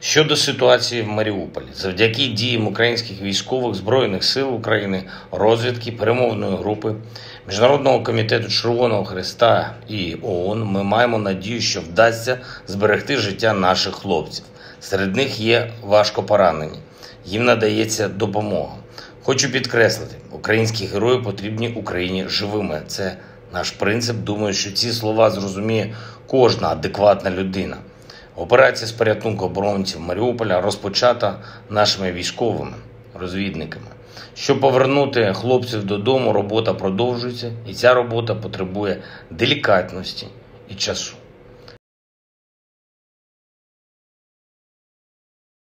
Щодо ситуації в Маріуполі, завдяки діям українських військових збройних сил України, розвідки, перемовної групи, Міжнародного комітету Червоного Христа і ООН, ми маємо надію, що вдасться зберегти життя наших хлопців. Серед них є важко поранені. Їм надається допомога. Хочу підкреслити, українські герої потрібні Україні живими. Це наш принцип. Думаю, що ці слова зрозуміє кожна адекватна людина. Операція з порятунку оборонців Маріуполя розпочата нашими військовими розвідниками. Щоб повернути хлопців додому, робота продовжується, і ця робота потребує делікатності і часу.